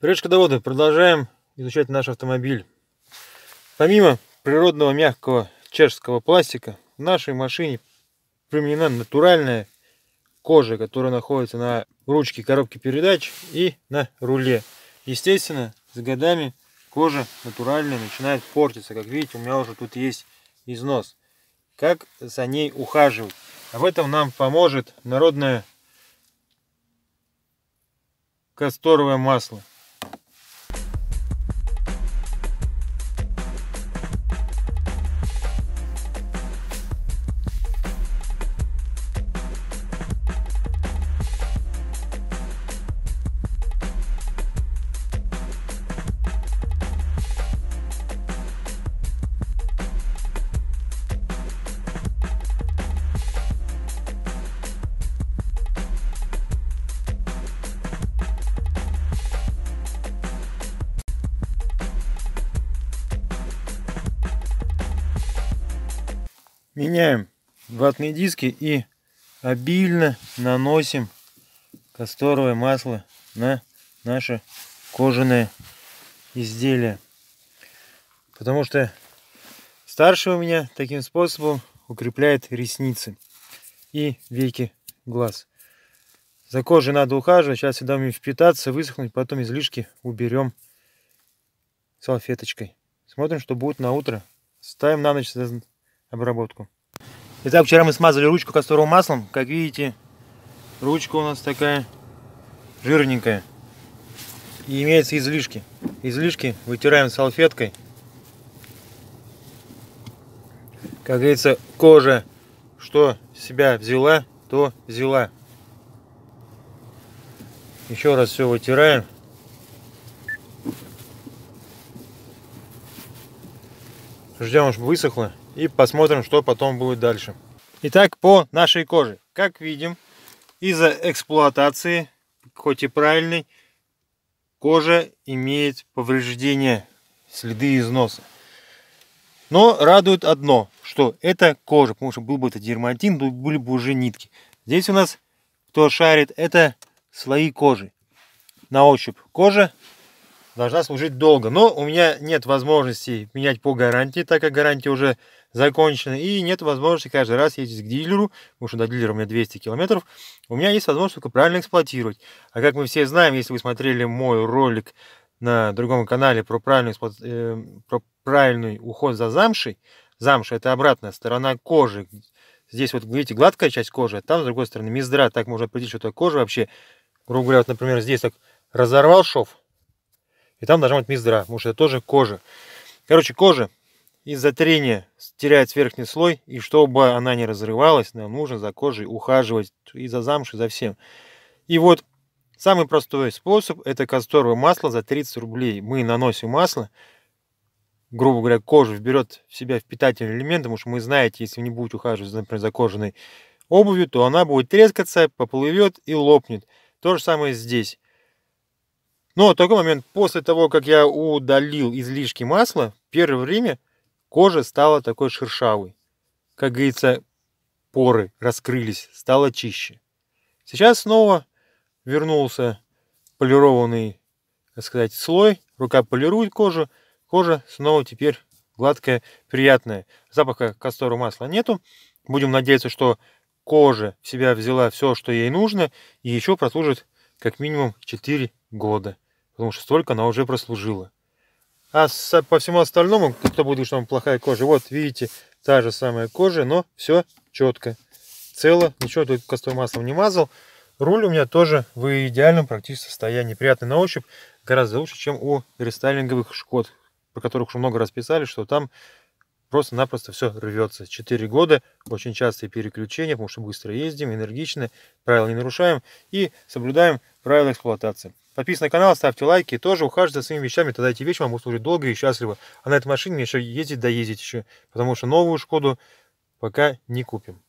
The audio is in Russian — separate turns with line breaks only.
Привет, шкодоводы! Продолжаем изучать наш автомобиль. Помимо природного мягкого чешского пластика, в нашей машине применена натуральная кожа, которая находится на ручке коробки передач и на руле. Естественно, с годами кожа натуральная начинает портиться. Как видите, у меня уже тут есть износ. Как за ней ухаживать? Об этом нам поможет народное касторовое масло. Меняем ватные диски и обильно наносим касторовое масло на наше кожаное изделие. Потому что старший у меня таким способом укрепляет ресницы и веки глаз. За кожей надо ухаживать. Сейчас дам им впитаться, высохнуть, потом излишки уберем салфеточкой. Смотрим, что будет на утро. Ставим на ночь обработку. Итак, вчера мы смазали ручку касторовым маслом. Как видите, ручка у нас такая жирненькая. И имеются излишки. Излишки вытираем салфеткой. Как говорится, кожа, что себя взяла, то взяла. Еще раз все вытираем. Ждем, чтобы высохло и посмотрим, что потом будет дальше. Итак, по нашей коже. Как видим, из-за эксплуатации, хоть и правильной, кожа имеет повреждения, следы износа. Но радует одно, что это кожа, потому что был бы это дерматин, были бы уже нитки. Здесь у нас, кто шарит, это слои кожи. На ощупь кожа должна служить долго. Но у меня нет возможности менять по гарантии, так как гарантия уже закончена. И нет возможности каждый раз ездить к дилеру, потому что до дилера у меня 200 километров. У меня есть возможность только правильно эксплуатировать. А как мы все знаем, если вы смотрели мой ролик на другом канале про правильный, э, про правильный уход за замшей, замша это обратная сторона кожи. Здесь вот, видите, гладкая часть кожи, а там, с другой стороны, миздра. Так можно определить, что это кожа вообще. Грубо говоря, вот, например, здесь так разорвал шов, и там должна быть миздра, потому что это тоже кожа. Короче, кожа из-за трения теряет верхний слой, и чтобы она не разрывалась, нам нужно за кожей ухаживать и за замшей, за всем. И вот самый простой способ это касторовое масло за 30 рублей. Мы наносим масло, грубо говоря, кожа вберет в себя впитательные элементы, потому что мы знаете, если вы не будете ухаживать, например, за кожаной обувью, то она будет трескаться, поплывет и лопнет. То же самое здесь. Но в такой момент, после того, как я удалил излишки масла, первое время кожа стала такой шершавой. Как говорится, поры раскрылись, стало чище. Сейчас снова вернулся полированный, так сказать, слой. Рука полирует кожу. Кожа снова теперь гладкая, приятная. Запаха касторового масла нету. Будем надеяться, что кожа в себя взяла все, что ей нужно, и еще прослужит как минимум 4 года. Потому что столько она уже прослужила. А с, по всему остальному, кто будет, что там плохая кожа, вот видите, та же самая кожа, но все четко. Цело, ничего тут костовым маслом не мазал. Руль у меня тоже в идеальном практически состоянии. Приятный на ощупь, гораздо лучше, чем у рестайлинговых Шкод, про которых уже много раз писали, что там просто-напросто все рвется. Четыре года, очень частые переключения, потому что быстро ездим, энергично, правила не нарушаем и соблюдаем правила эксплуатации. Подписывайтесь на канал, ставьте лайки, тоже ухаживайте за своими вещами, тогда эти вещи вам будут служить долго и счастливо. А на этой машине мне еще ездить да ездить еще, потому что новую Шкоду пока не купим.